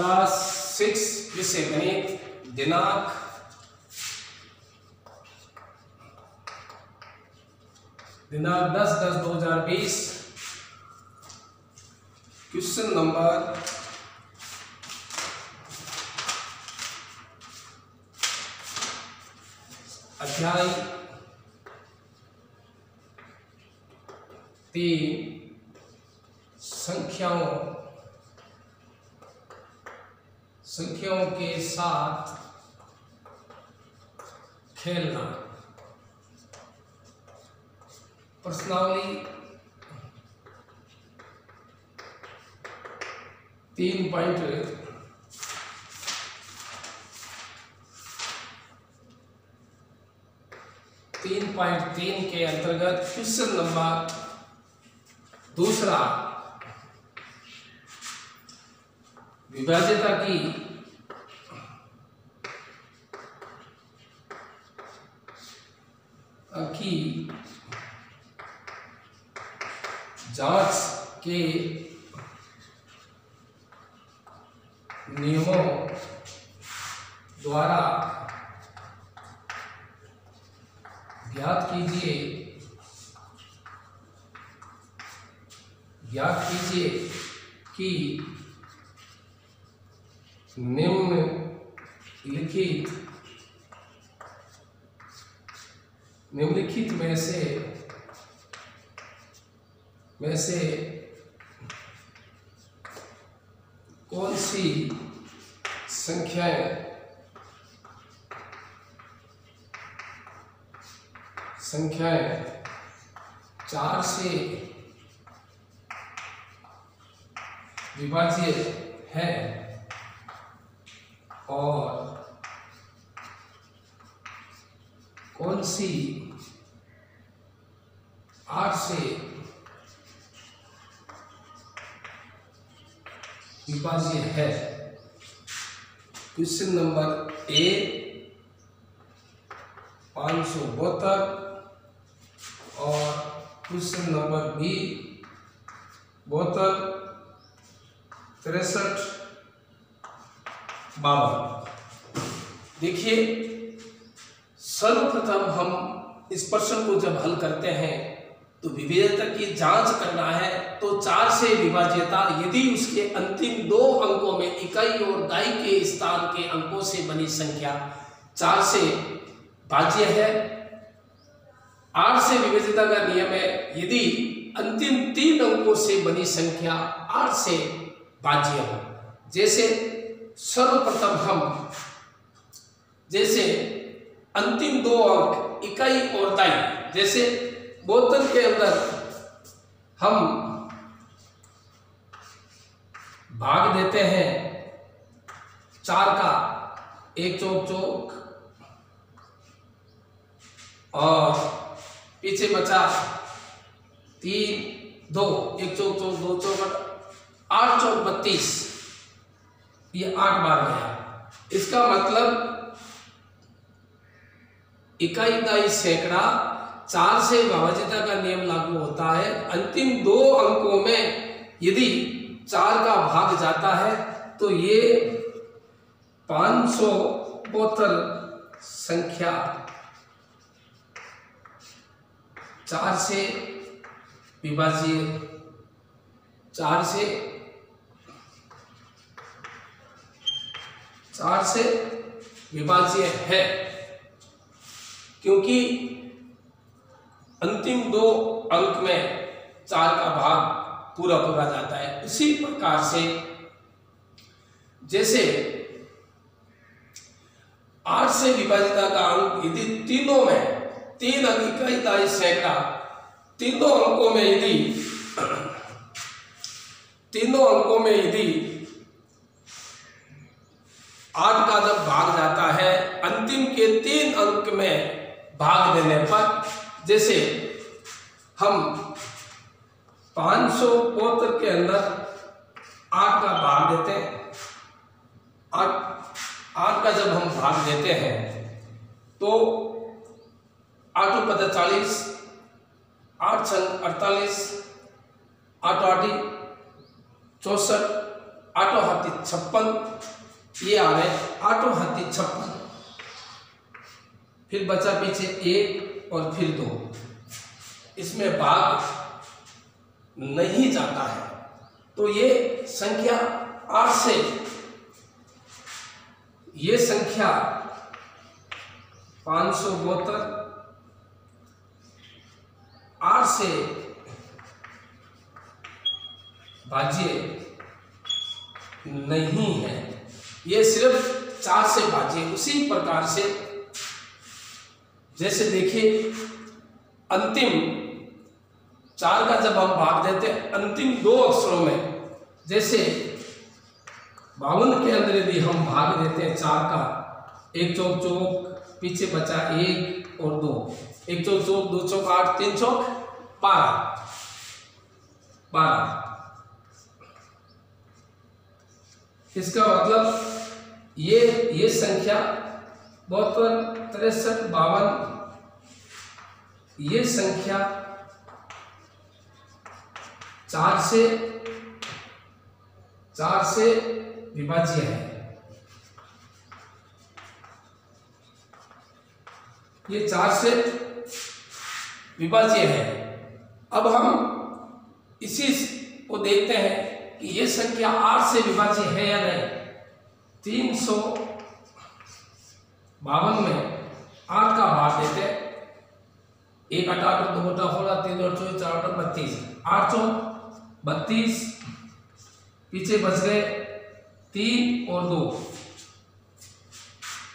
Class six विषय गणित दिनांक दिनांक दस दस दो हज़ार बीस क्वेश्चन नंबर अध्याय तीन संख्याओं संख्याओं के साथ खेलना। प्रश्नावली। तीन पॉइंट। तीन पॉइंट तीन के अंतर्गत क्वेश्चन नंबर दूसरा। विभाज्यता की की जाँच के नियमों द्वारा ज्ञात कीजिए ज्ञात कीजिए कि निम्न निम्नलिखित में से में से कौन सी संख्याएँ संख्याएँ चार से विभाज्य है? और कौन सी आठ से विभाज्य है। क्वेश्चन नंबर ए, पाँच सौ बहत्तर और क्वेश्चन नंबर बी, बहत्तर, तिरसठ, बावन। देखिए सर्वप्रथम हम इस प्रश्न को जब हल करते हैं तो विविधता की जाँच करना है तो चार से विभाज्यता, यदि उसके अंतिम दो अंकों में इकाई और दाई के स्थान के अंकों से बनी संख्या चार से भाज्य है, आठ से विभाज्यता का नियम है, यदि अंतिम तीन अंकों से बनी संख्या आठ से भाज्य हो। जैसे सर्वप्रथम हम, जैसे अंतिम दो अंक, इकाई और दाई जैसे बोतल के अंदर हम भाग देते हैं, चार का, एक चौक चौक, और पीछे बचा तीन, दो, एक चौक चौक, दो चौक आठ चौक बत्तीस। ये आठ बार गया। इसका मतलब इकाई दाई सैकड़ा, चार से विभाज्यता का नियम लागू होता है। अंतिम दो अंकों में यदि चार का भाग जाता है तो ये पाँच सौ बोतल संख्या चार से विभाज्य चार से चार से विभाज्य है। क्योंकि अंतिम दो अंक में चार का भाग पूरा पूरा जाता है। उसी प्रकार से जैसे आठ से विभाजिता का अंक यदि तीनों में तीन अंक इकाई सैकड़ा, तीनों अंकों में यदि तीनों अंकों में यदि आठ का जब भाग जाता है, अंतिम के तीन अंक में भाग देने पर जैसे हम 500 पोत्र के अंदर आठ का भाग देते हैं, आठ आठ का जब हम भाग देते हैं तो आठ पता चालीस, आठ छन अड़तालीस, आठ आठी चौसठ, आठों हाथी छप्पन, ये आ रहे आठों हाथी छप्पन। फिर बचा पीछे एक और फिर दो। इसमें भाग नहीं जाता है। तो ये संख्या आठ से, ये संख्या पाँच सौ बहत्तर, आठ से भाज्य नहीं है। ये सिर्फ़ चार से भाज्य उसी प्रकार से जैसे देखिए, अंतिम, चार का जब हम भाग देते हैं, अंतिम दो अक्षरों में, जैसे बावन के अंदर यदि हम भाग देते हैं चार का, एक चौक चौक, पीछे बचा एक और दो, एक चौक चौक, दो चौक आठ, तीन चौक बारह बारह। इसका मतलब ये ये संख्या बहत्तर, तिरसठ, बावन। ये संख्या चार से चार से विभाज्य है। ये चार से विभाज्य है। अब हम इसी को देखते हैं कि ये संख्या आठ से विभाज्य है या नहीं। तीन सौ बावन में आठ का भाग देते एक आठ आठ दो मोटा होना तीन और चौबीस चार आठ बत्तीस। आठ सौ बत्तीस, पीछे बच गए तीन और दो।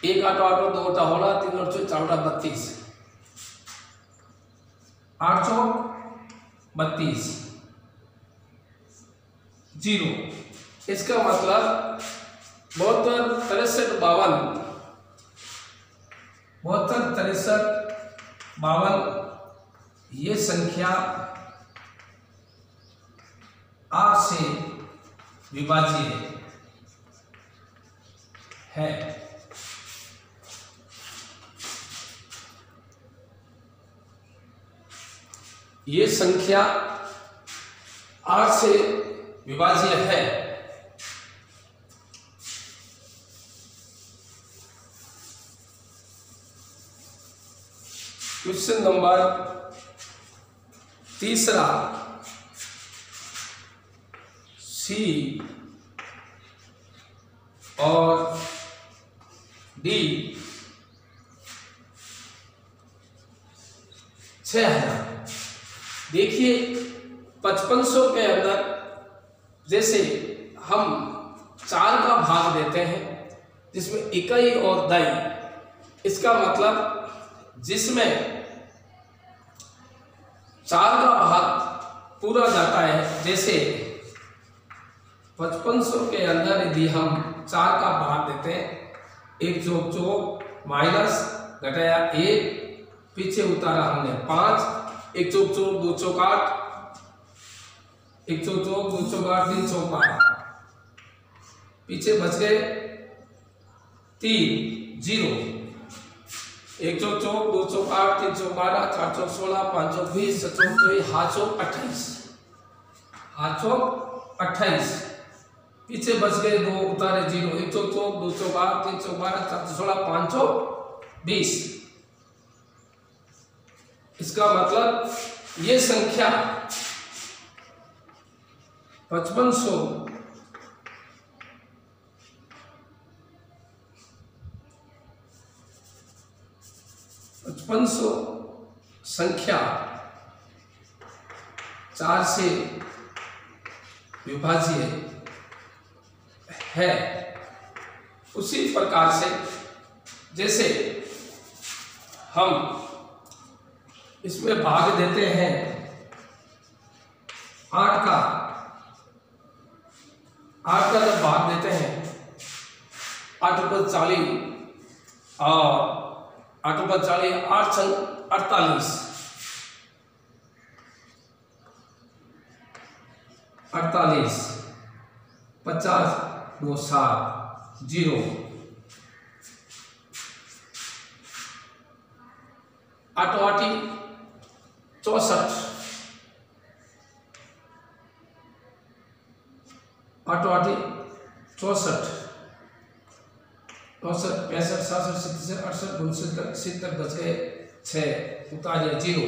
एक आठ आठ दो मोटा होना तीन और चौबीस चार बत्तीस। आठ सौ बत्तीस। ज़ीरो। इसका मतलब बहत्तर, तिरसठ, बावन। बहत्तर, तिरसठ, बावन, ये संख्या आठ से विभाज्य है। ये संख्या आठ से विभाज्य है। क्वेश्चन नंबर तीसरा। सी और डी। छ हज़ार देखिए, पचपन सौ के अंदर जैसे हम चार का भाग देते हैं, जिसमें इकाई और दई। इसका मतलब जिसमें चार का भाग पूरा जाता है। जैसे पचपन सौ के अंदर यदि हम चार का भाग देते हैं, एक चौक चौक, माइनस घटाया एक, पीछे उतारा हमने पाँच, एक चौक चौक, दो चौक आठ, एक चौक चौक, दो चौक आठ, तीन चौक बारह। पीछे बच गए तीन, ज़ीरो। एक सौ चौक, दो सौ आठ, तीन सौ बारह, चार सौ सोलह, पाँच सौ बीस हाथ चौक अट्ठाईस। हाथ चौक अट्ठाईस। पीछे बच गए दो, उतारे ज़ीरो। एक सौ चौक, दो सौ बारह, तीन सौ बारह, चार सौ सोलह, पाँच सौ बीस। इसका मतलब ये संख्या पचपन सौ पचपन सौ संख्या चार से विभाज्य है। उसी प्रकार से जैसे हम इसमें भाग देते हैं आठ का आठ का जब भाग देते हैं, आठ रुपये चालीस और आठ चालीस आठ संग अड़तालीस अड़तालीस पचास दो सात ज़ीरो। आठो चौसठ। आठी चौसठ। चौसठ पैंसठ, सासठ सतसठ अड़सठ उनसठ सितर बच गए छः उतारिया ज़ीरो।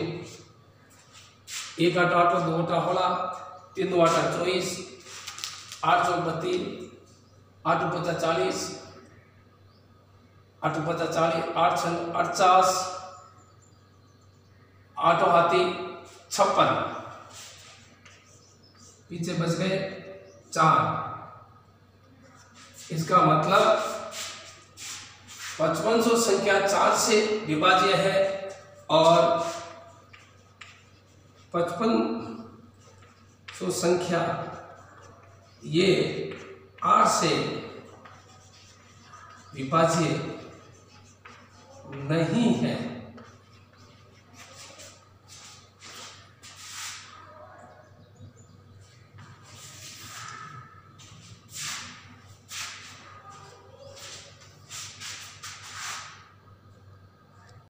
एक आटा आटो दो आटा होला, तीन दो आटा चौबीस, आठ सौ बत्तीस, आठ पचास चालीस, आठ पचास चालीस, आठ छः अड़चास, आठों हाथी छप्पन। पीछे बच गए चार। इसका मतलब पचपन सौ संख्या चार से विभाज्य है और पचपन सौ संख्या ये आठ से विभाज्य नहीं है।